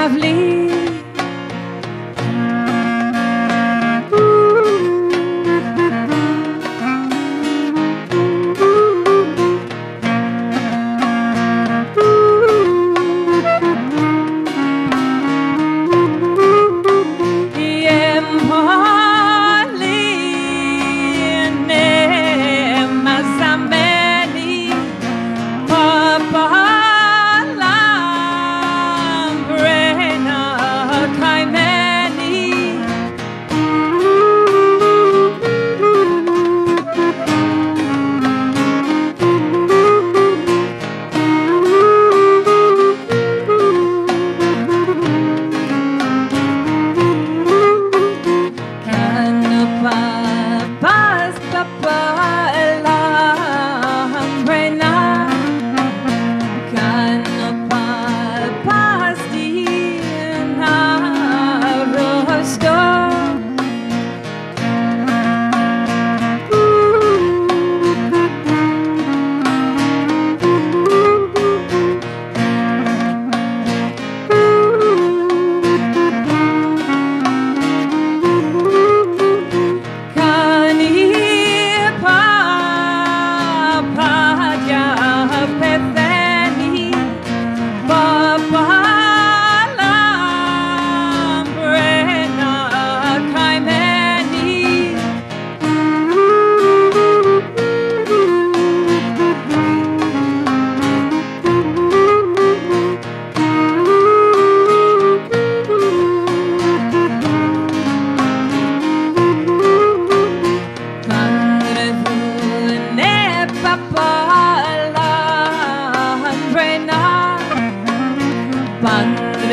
I've lived.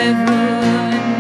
heaven.